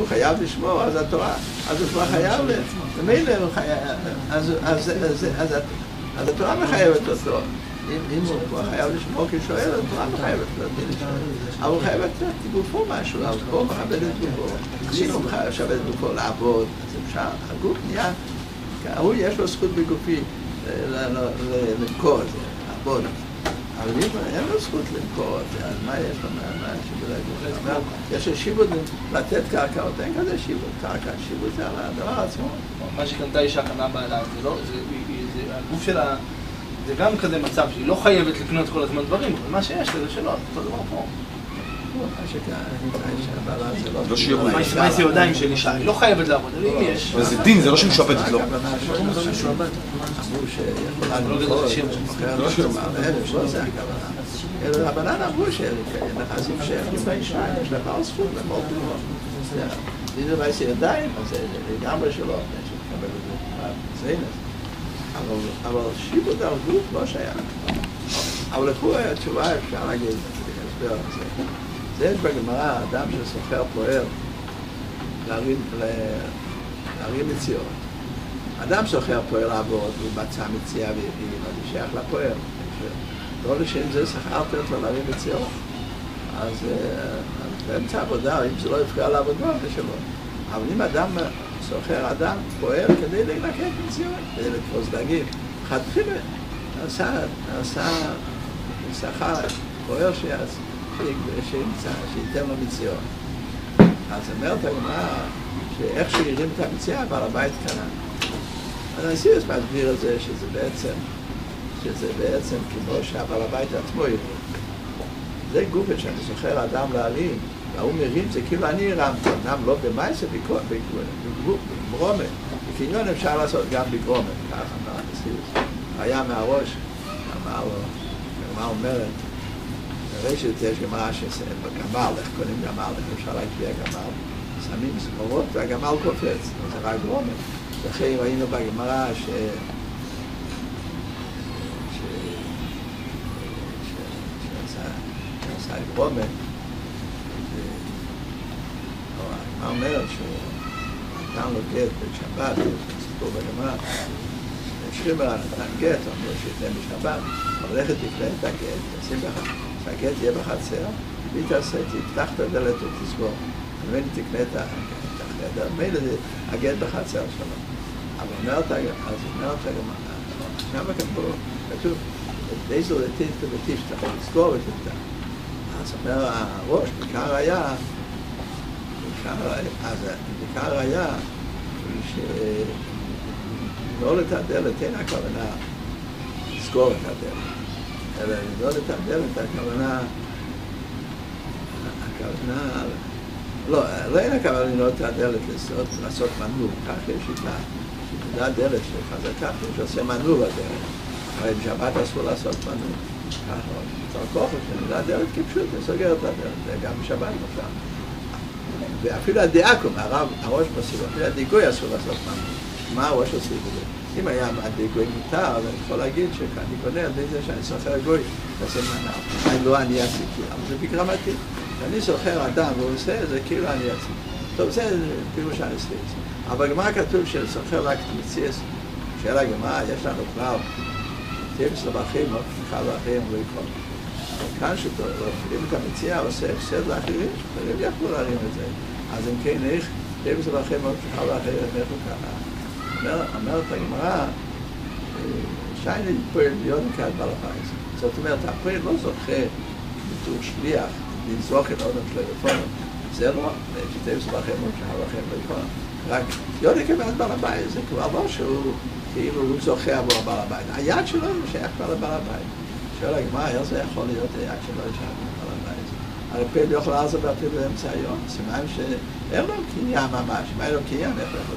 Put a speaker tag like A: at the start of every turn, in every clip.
A: הוא חייב לשמור, אז התורה, אז הוא כבר חייב, ממילא הוא חייב, אז התורה מחייבת אותו. אם הוא חייב לשמור כשואל, התורה מחייבת אותו אבל הוא חייב לתת גופו משהו, אז פה מכבד את גופו. אם הוא לשבת את גופו לעבוד, אז אפשר, הגוף נהיה, הוא יש לו זכות בגופי למכור את זה, לעבוד. אבל אם אין לו זכות למכור זה, אז מה יש לו מה שיבוד הגוף? יש לו שיבוד לתת קרקעות, אין כזה שיבוד קרקע, שיבוד זה על הדבר עצמו.
B: מה שקנתה אישה קנה בעלה, זה לא, זה הגוף שלה, זה גם כזה מצב שהיא לא חייבת לקנות כל הזמן דברים, אבל מה שיש זה שלא, אותו דבר פה.
C: לא שיהיה
B: מה זה ידיים של אישה? היא לא חייבת לעבוד, אבל אם יש...
C: וזה דין, זה לא שהיא משועבדת לו.
A: רבנן אמרו שנכנסים שייכים לאישה, יש לך עוד זכות למות ולמות. אם זה מעשה ידיים, אז זה לגמרי שלא, אבל שיבוד גוף לא שייך. אבל לכאורה התשובה אפשר להגיד, הסבר על זה. יש בגמרא, אדם שסוחר פועל להרים, להרים מציאות. אדם סוחר פועל לעבוד, הוא מצא מציאה והביא, אז זה שייך לפועל. לא לשם זה שכרתי אותו להרים מציאות. אז באמצע עבודה, אם זה לא יפגע לעבודה, זה שלו. אבל אם אדם סוחר אדם, פועל כדי ללקט מציאות, כדי לתפוס דגים, חתחילה, עשה, עשה, שכר, פועל שיעשה. שימצא, שייתן לו מציאות. אז אומרת הגמרא, שאיך שהרים את המציאה, בעל הבית קנה. אז הנשיאוס מסביר את זה, שזה בעצם, שזה בעצם כמו שהבעל הבית עצמו ירים. זה גופן שאני זוכר אדם להרים, והוא מרים, זה כאילו אני הרמתי, אמנם לא במייסה, בגרומה. בקניון אפשר לעשות גם בגרומה, ככה אמר הנשיאוס. היה מהראש, אמר לו, הגמרא אומרת, ברשת יש גמרא שגמל, איך קוראים גמל, איך אפשר להקביע גמל, שמים סחורות והגמל קופץ, זה רק רומם. לכן ראינו בגמרא ש... שעשה את רומם, מה אומר? שהוא נתן לו גט בשבת, סיפור בגמרא, שריבר נתן גט, אמרו שייתן בשבת, הולכת לפני את הגט, 21 חכה, תהיה בחצר, מי תעשה, תפתח את הדלת ותסגור. ממני תקנה את החדר, מילא זה הגט בחצר שלו. אבל אומרת אז אומרת גם, שם כתוב, כתוב, איזו לתית ותפתח, תסגור ותפתח. אז אומר הראש, בעיקר היה, בעיקר היה, שלא לתת דלת, אין הכוונה לסגור את הדלת. אלא לא לתרגם את הכוונה, הכוונה, לא, לא אין הכוונה לנעוד את הדלת לעשות, לעשות מנעול, כך יש שיטה, שיטה דלת שחזקה, שעושה מנעול בדלת, הרי בשבת אסור לעשות מנעול, ככה, צריך כוח שנדע דלת כפשוט, לסוגר את הדלת, זה גם בשבת עכשיו. ואפילו הדיאקום, הרב, הראש בסיבוב, אפילו הדיגוי אסור לעשות מנעול. מה הראש עושה בזה? אם היה מעדי גוי מותר, אני יכול להגיד שאני קונה על ידי זה שאני סוחר גוי, תעשה מנה. אני לא אני עשיתי, אבל זה בגרמתי. כשאני סוחר אדם והוא עושה, זה כאילו אני עשיתי. טוב, זה פירוש הנסיס. אבל בגמרא כתוב שסוחר רק מציאס, שאלה גמרא, יש לנו כבר טיפס לבחים, לא פתיחה לאחרים, לא יקרוא. כאן שאוכלים את המציאה, עושה הפסד לאחרים, אחרים יכלו להרים את זה. אז אם כן, איך טיפס לבחים, לא פתיחה לאחרים, איך הוא ככה? אומרת הגמרא, שייני פועל להיות כאן בעל הבית. זאת אומרת, הפועל לא זוכה בתור שליח לזרוק את של הרפורם. זה לא, שתהיה סבכם או שחר לכם רפורם. רק יודי כמעט בעל הבית, זה כבר לא שהוא, כאילו הוא זוכה עבור הבעל הבית. היד שלו שייך כבר לבעל הבית. שואל הגמרא, איך זה יכול להיות היד שלו שייך לבעל הבית? הרי פועל יכול לעזור אפילו באמצע היום. סימן שאין לו קניין ממש. אם היה לו קניין, איך הוא יכול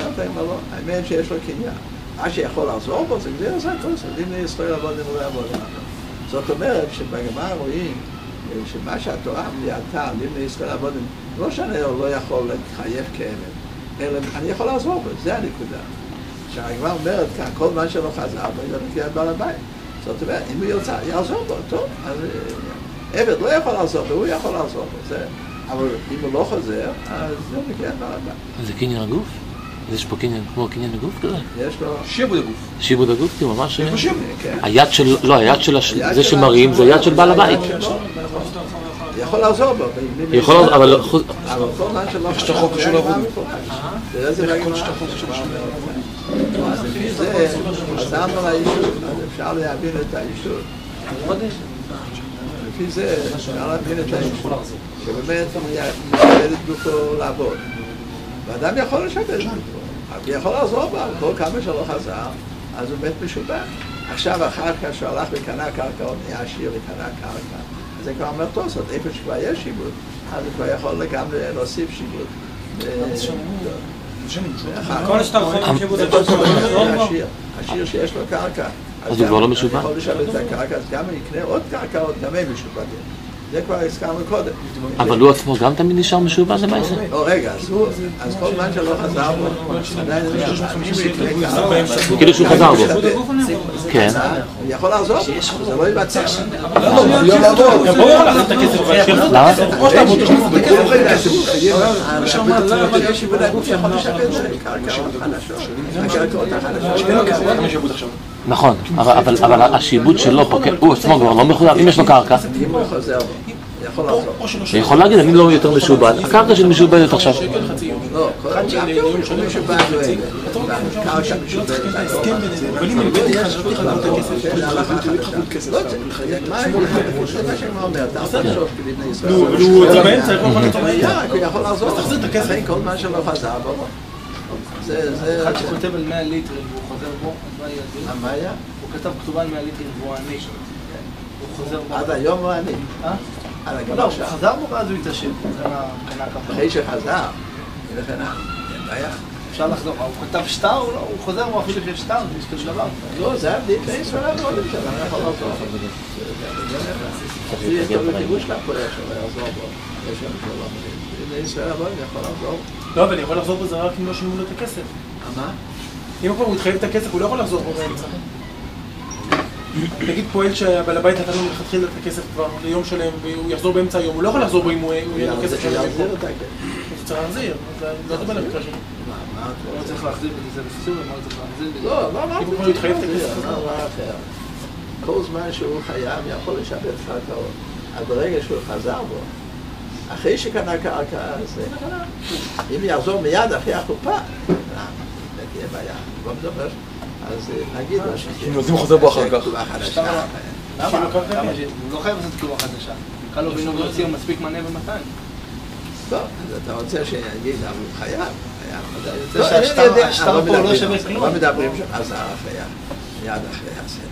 A: אומרת להם לא, האמת שיש לו קניין. מה שיכול לעזור בו זה גזיר עשה כוסף, אם ישראל עבוד אם לא יעבוד זאת אומרת שבגמרא רואים שמה שהתורה מליאתה, אם ישראל עבוד לא שאני לא יכול להתחייב כאבן, אלא אני יכול לעזור בו, זה הנקודה. שהגמרא אומרת כאן, כל מה שלא חזר בו, זה נקרא בעל הבית. זאת אומרת, אם הוא ירצה, יעזור בו, טוב, אז עבד לא יכול לעזור בו, הוא יכול לעזור בו. אבל אם הוא לא חוזר, אז זה מגיע מהרבה.
D: זה קניין הגוף? אז יש פה קניין, כמו קניין הגוף כזה?
A: יש לו...
C: שיבוד הגוף.
D: שיבוד הגוף, כאילו ממש...
C: יש לו שיבוד.
A: כן.
D: היד של, לא, היד של זה
A: ה-
D: זה יד של בעל הבית.
A: שלו, נכון. יכול לעזור בו. ב-
D: יכול, לעזור, אבל
C: יש את החוק של חושב
A: אז לפי זה, חזרנו ליישוב, אז אפשר להבין את היישוב. לפי זה אפשר להבין את היישוב. שבאמת הוא משבד את גופו לעבוד. ואדם יכול לשבד את גופו, יכול לעזור בה, כל כמה שלא חזר, אז הוא מת משובד. עכשיו, אחר כך שהוא הלך וקנה קרקע, הוא נהיה עשיר וקנה קרקע, אז זה כבר אומר תוספות, איפה שכבר יש שיבוד, אז הוא כבר יכול לגמרי להוסיף שיבוד. אה,
E: כל שאתה שיבוד הגוף
A: זה
E: לא
A: עשיר, שיש לו קרקע.
D: אז הוא כבר לא משובד?
A: יכול לשבת את הקרקע, אז גם אם יקנה עוד קרקעות, גם הם משובדים. זה כבר הזכרנו קודם.
D: אבל הוא עצמו גם תמיד נשאר משועבד למעשה?
A: לא, רגע, אז הוא, אז כל זמן שלא חזר בו, עדיין קרקע.
D: כאילו שהוא חזר בו. כן.
A: הוא יכול לעזור, זה לא יבצע.
E: גם פה הוא יכול להחזיר את הכסף בהמשך.
D: למה?
A: הקרקעות החדשות.
C: עכשיו?
D: נכון, אבל- השיבוד שלו פה, כן, הוא עצמו כבר לא מחויב, אם יש לו קרקע,
A: הוא יכול
D: להגיד, אני לא יותר משועבד, הקרקע שלי משועבדת עכשיו.
A: לא, משובד לא משובדת.
E: הכסף.
A: זה. לא.
B: אחד שכותב על 100 ליטר והוא חוזר בו, מה
A: היה?
B: הוא כתב כתובה על 100 ליטר והוא עני. הוא חוזר בו.
A: עד היום הוא אני.
B: אה? לא, הוא. חזר בו ואז הוא ככה.
A: אחרי שחזר, לכן אין בעיה.
B: אפשר לחזור. הוא כתב שטר, הוא לא- חוזר בו אפילו שיש שטר, יש כזה דבר.
A: לא, זה אני יכול לעזור. יש לו פה בו. יש שם שלא מבין. בני ישראל לעבודים יכול לעזור.
E: לא, אבל אני יכול לחזור בזה רק אם לא שילמו לו את הכסף.
A: מה?
E: אם כבר הוא התחייב את הכסף, הוא לא יכול לחזור בו באמצע. נגיד פועל שהבעל הבית נתן לו מלכתחילה את הכסף כבר ליום שלם והוא יחזור באמצע היום, הוא לא יכול לחזור בו אם הוא יהיה לו כסף שלם.
A: את הכסף.
E: הוא צריך להחזיר, אז לא יודע במקרה שלו.
A: מה, מה את
B: הוא לא? צריך להחזיר את זה לפסול, מה הוא צריך להחזיר את?
A: לא, לא אמרתי.
E: אם הוא התחייב את הכסף.
A: לא, לא אחר. כל זמן שהוא חייב יכול לשבת קרקעות. אז ברגע שהוא חזר בו, אחרי שקנה קרקע, אז אם יחזור מיד אחרי החופה, תהיה בעיה. אני לא מדבר, אז אה, נגיד לו
C: אם נותנים חוזר בו אחר כך.
B: לא. למה? הוא לא חייב לעשות כתובה חדשה. קל לו בינו ויוציא לו מספיק מנה ו-200.
A: לא, אז אתה רוצה שיגיד, אבל הוא חייב. לא,
B: שהשטר- פה לא
A: מדברים-
B: שווה כלום.
A: לא מדברים שחזר אחרי, מיד אחרי הסדר.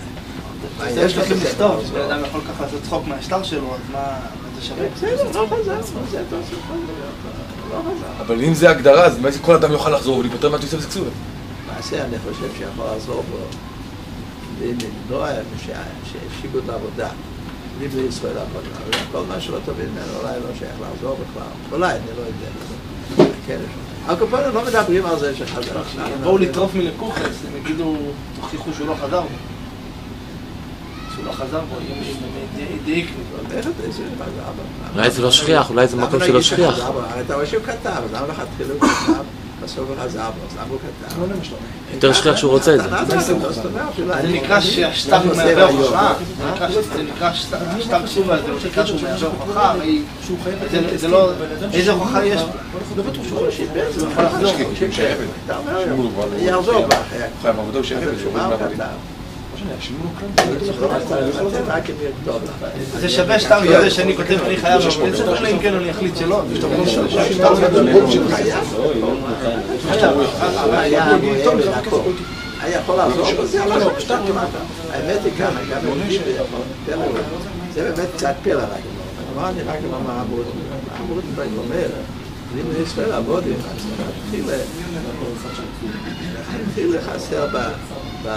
A: מה יש
B: לכם? לכתוב, שבן אדם יכול ככה לעשות צחוק מהשטר שלו, אז מה
C: אבל אם זה הגדרה, אז בעצם כל אדם יוכל לחזור ולהיפטר מהתוספת קצובה.
A: למעשה אני חושב שיכול לעזור בו למנוע שיבוד לעבודה, בלי בלי ישראל לעבודה. אבל כל מה שלא תבין ממנו אולי לא שייך לעזור בכלל. אולי, אני לא יודע. כן, הקופונים לא מדברים על זה שחזר.
B: בואו לטרוף מלקוחס, הם יגידו, תוכיחו שהוא לא חזר. שהוא לא חזר בו, אם?
D: אולי זה לא שכיח, אולי זה מקום שלא שכיח.
A: אתה רואה שהוא כתב, אז למה לכתחילה הוא כתב? בסוף הוא חזר בו, אז למה הוא כתב?
D: יותר שכיח שהוא רוצה את זה.
B: זה נקרא שהשטר הוא מהווה הוכחה. זה נקרא- זה נקרא שטר שטר תשובה, זה לא נקרא שהוא מהווה הוכחה, זה- לא... איזה הוכחה יש?
A: הוא שיפץ, הוא יכול לחזור, הוא בה אחרי הכול.
C: חייב עבודה הוא שיהיה
A: אז
C: בשביל לו כלל.
A: זה.
B: זה שווה שטר כזה שאני כותב אני חייב אבל זה אלא אם כן אני אחליט שלא.
A: היה יכול לעזור בזה, אבל לא, פשטה כמעט. האמת היא ככה, גם. זה באמת קצת פלא רק. אמר אני רק אמר מה אמרו. אמרו דברים אומר, אם ישראל עבודים, אז התחיל התחיל לחסר ב...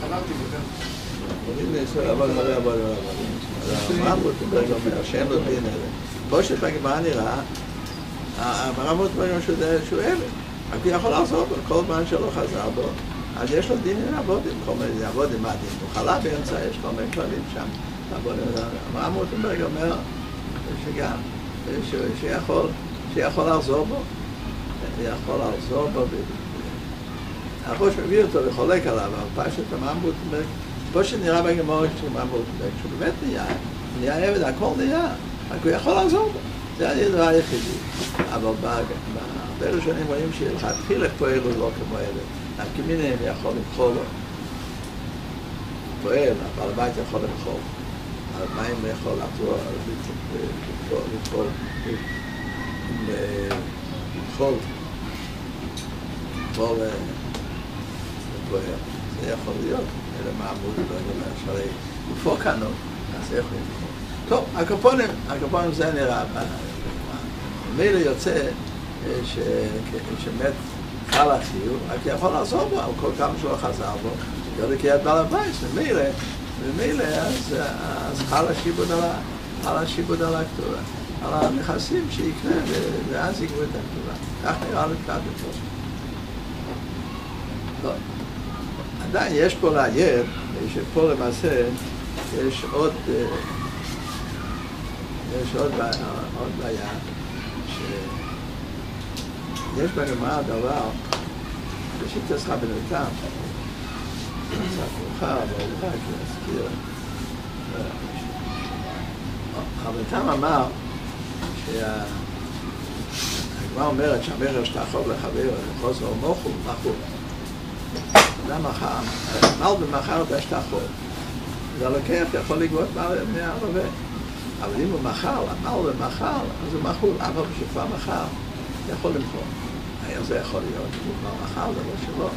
A: ב... אם ישראל עבוד מראה עבוד עבוד. הרב רוטנברג אומר שאין לו דין אלה. פה שבגמרא נראה, הרב אומר שהוא אלה. רק הוא יכול לעזור בו, כל זמן שלא חזר בו, אז יש לו דין לעבוד עם כל מיני, לעבוד עם מה דין. הוא חלה באמצע, יש כל מיני כללים שם. לעבוד עם. הרב רוטנברג אומר שגם, שיכול לעזור בו, יכול לעזור בו. הראש מביא אותו וחולק עליו, אבל פשוט הממבוט, כמו שנראה בגמור שממבוט, כשהוא באמת נהיה, נהיה עבד, הכל נהיה, רק הוא יכול לעזור בו. זה הדבר היחידי. אבל בהרבה ראשונים רואים שלכתחילה פועל הוא לא כמו עבד. הכמינים יכול למחול לו. פועל, אבל הבית יכול למחול. על מים יכול לחזור, למחול, למחול, פועל. זה יכול להיות, אלא לי, לא יודע, שהרי גופו כאן, אז איך הוא למחול? טוב, הקופונים, הקופונים זה נראה, ממילא יוצא ש- שמת חל החיוב, רק יכול לעזור בו, על כל כמה שהוא חזר בו, יודע לקריאת בעל הבית, ממילא, ממילא אז, אז חל השיבוד על, השיבוד על הכתובה, על הנכסים שיקנה, ואז יגבו את הכתובה. כך נראה לקראת בטוח. טוב, עדיין יש פה לעיין, שפה למעשה יש עוד, אה, יש עוד עוד בעיה, שיש בגמרא דבר, בשיטת עשרה בנתם, קצת מאוחר, אבל רק להזכיר. הבנתם אמר שהגמרא אומרת שהמכר שאתה יכול לחבר, חוסר מוחו, מחו. אדם מחר, מל במחר בהשתחו. אז הלוקח יכול לגבות מהערבה. אבל אם הוא מכר, אמר ומכר, אז הוא מכור, אבל כשכבר מכר, יכול למכור. איך זה יכול להיות? הוא כבר מכר, זה לא שלו.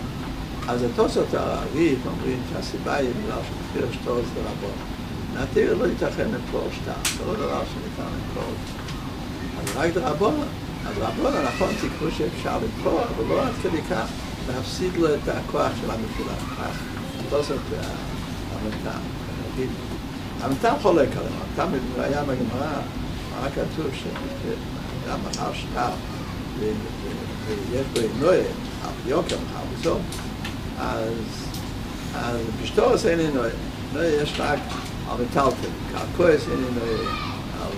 A: אז התוספות הערבית אומרים שהסיבה היא בגלל שמחיר שטור זה רבות. נתיר לא ייתכן למכור שטר, זה לא דבר שניתן למכור. אז רק דרבון, אז רבון הנכון תקראו שאפשר למכור, אבל לא עד כדי כך להפסיד לו את הכוח של המפילה. כך התוספות המתם. המתם חולק עליהם, המתם היה בגמרא, מה כתוב שגם מכר שטר ויש בו נועה, על יוקר, מחר בסוף, אז, אז בשטורס אין לי נועה. נועה יש רק על מטלטל, כעכועס אין לי נועה, על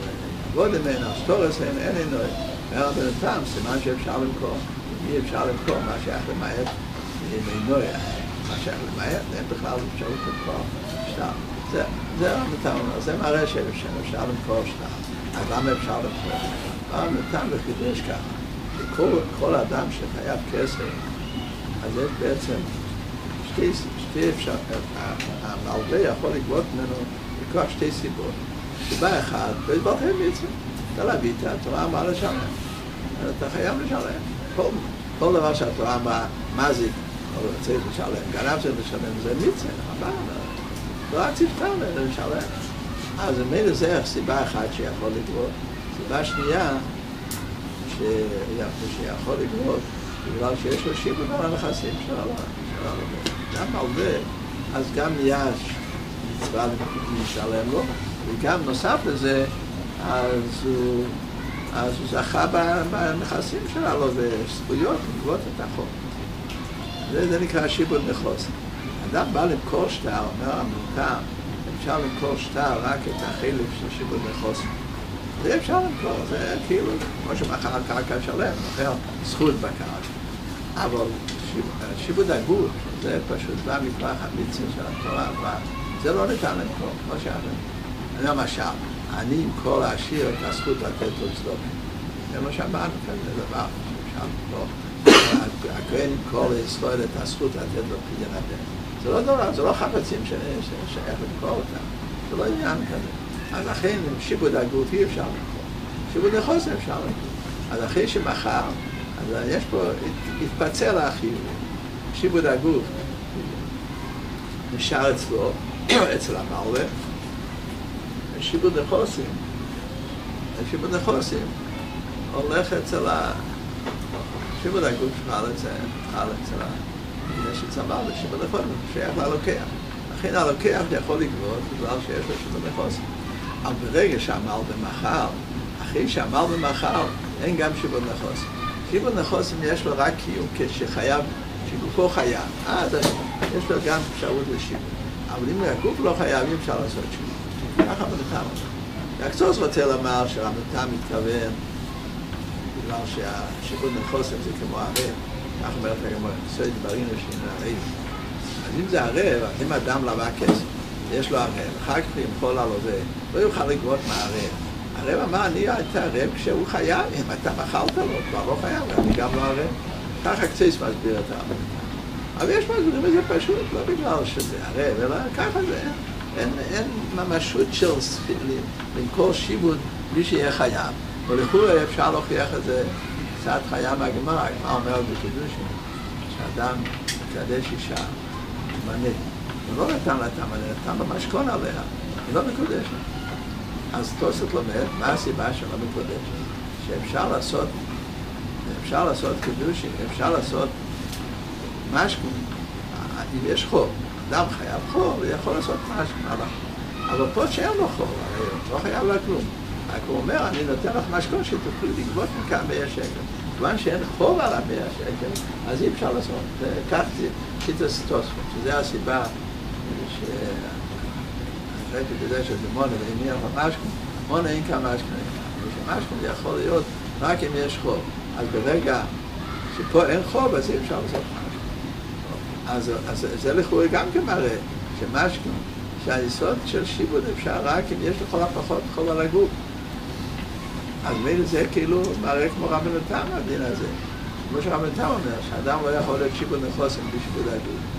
A: עבודם אין, על שטורס אין, אין. אומר הבן אדם, סימן שאפשר למכור. אי אפשר למכור מה שייך למעט עם נועה. מה שייך למעט, אין בכלל אפשרות למכור שטר. זה, זה אומר, זה מראה שאפשר למכור שטר. אז למה אפשר למכור? המתם בחידוש ככה. שכל כל אדם שחייב כסף, אז יש בעצם שתי, שתי אפשר, המלווה יכול לגבות ממנו מכוח שתי סיבות. סיבה אחת, בזברכי מצווה. אתה להביא את התורה אמרה לשלם. אתה חייב לשלם. כל, כל דבר שהתורה אמרה, מה זה, צריך לשלם, גנב צריך לשלם, זה מצווה, חבל, לא רק צפתה לשלם. אז מילא זה סיבה אחת שיכול לגבות. סיבה שנייה, שיכול לגבות בגלל שיש לו שיבוד על הנכסים של הלווה. גם מלווה, אז גם נהיה מצווה לשלם לו, וגם נוסף לזה, אז הוא, אז הוא זכה בנכסים של הלווה, זכויות לגבות את החוק. זה, זה נקרא שיבוד נכוס. אדם בא למכור שטר, אומר המותר, אפשר למכור שטר רק את החלק של שיבוד נכוס. זה אפשר למכור, זה כאילו, כמו שמכר קרקע שלם, מוכר זכות בקרקע. אבל שיבוד הגות, זה פשוט בא מכוח המצווה של התורה, זה לא ניתן למכור, כמו שאמרנו. אומר אני אמכור לעשיר את הזכות לתת לו צדוקה. זה מה שאמרנו כאן, זה דבר שאפשר למכור. הכהן ימכור לישראל את הזכות לתת לו פדיון הדין. זה לא דבר, זה לא חפצים ששייך למכור אותם, זה לא עניין כזה. אז לכן עם שיבוד הגוף אי אפשר למכור. שיבוד נכוס אפשר למכור. אז אחרי שמכר, אז יש פה, התפצל החיוב. שיבוד הגוף נשאר אצלו, אצל המלווה, ושיבוד נכוסים, שיבוד נכוסים הולך אצל ה... שיבוד הגוף חל אצל ה... יש אצל המלווה, שיבוד נכוסים, שייך ללוקח. לכן הלוקח יכול לגבות בגלל שיש לו שיבוד נכוסים. אבל ברגע שהמלווה מכר, אחרי שהמלווה מכר, אין גם שיבוד נכוסים. שיבוד נכוסים יש לו רק קיום כשחייב, שגופו חייב. אז יש לו גם אפשרות לשיבוד. אבל אם הגוף לא חייב, אי אפשר לעשות שיבוד. ככה בנתם. הקצוץ רוצה לומר שהמתה מתכוון בגלל שהשיבוד מחוסן זה כמו ערב, כך אומרת הגמרא, עושה דברים לשין ערב. אז אם זה ערב, אם אדם לבא כסף, יש לו ערב, אחר כך ימחול על עובד, לא יוכל לגבות מהערב. הרב אמר, אני הייתי ערב כשהוא חייב, אם אתה מכרת לו, כבר לא חייב, אני גם לא ערב. ככה קצייס מסביר את המתה. אבל יש מסבירים בזה פשוט, לא בגלל שזה ערב, אלא ככה זה. אין, אין ממשות של למכור שיבוד בלי שיהיה חייב. ולכולי אפשר להוכיח את זה קצת חייב מהגמרא, הגמרא אומרת בקידושין, שאדם מקדש אישה, מנה, הוא לא נתן לה את המנה, נתן לה משכון עליה, היא לא מקודשת. אז תוספות לומד, מה הסיבה שלא מקודשת? שאפשר לעשות, אפשר לעשות קידושין, אפשר לעשות משכון, אם יש חוב, אדם חייב חוב, הוא יכול לעשות משכון, אבל פה שאין לו חוב, הרי לא חייב לה כלום. רק הוא אומר, אני נותן לך משכון שתוכלי לגבות מכאן 100 שקל. כיוון שאין חוב על המאה שקל, אז אי אפשר לעשות. כך שיטס תוספות, שזו הסיבה ש... ראיתי בזה שזה מונה והניח למשכון, מונה אין כאן משכון. משכון זה יכול להיות רק אם יש חוב. אז ברגע שפה אין חוב, אז אי אפשר לעשות משכון. אז, אז זה לכאורה גם כן מראה שמשכון, שהיסוד של שיבוד אפשר רק אם יש לכל הפחות חוב על הגוף. אז מילא זה כאילו מראה כמו רבנו תם הדין הזה. כמו שרבנו תם אומר, שאדם לא יכול להיות שיבוד נחוסן בלי שיבוד הגוף.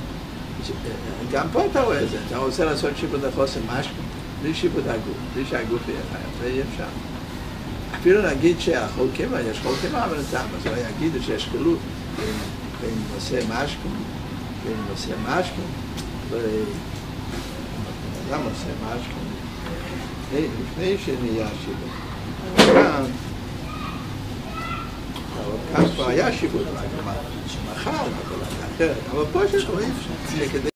A: גם פה אתה רואה את זה, אתה רוצה לעשות שיבוד נחוסן משהו, בלי שיבוד הגוף, בלי שהגוף יהיה חייב, זה אי אפשר. אפילו נגיד שהחולקים, יש חולקים רבנו תם, אז הוא יגיד שיש חילוק בין נושא משקו, בין נושא משקו, אדם עושה משקו, לפני שנהיה שיבוד. כאן, כאן כבר היה שיבוד, מחר, אבל פה שרואים שכדי